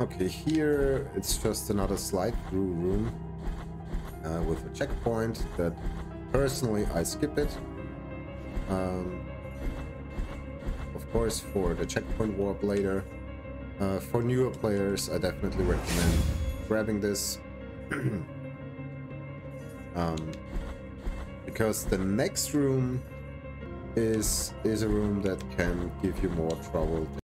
Okay, here it's just another slide through room uh, with a checkpoint that personally I skip it. Um, of course, for the checkpoint warp later. Uh, for newer players, I definitely recommend grabbing this. um, because the next room is is a room that can give you more trouble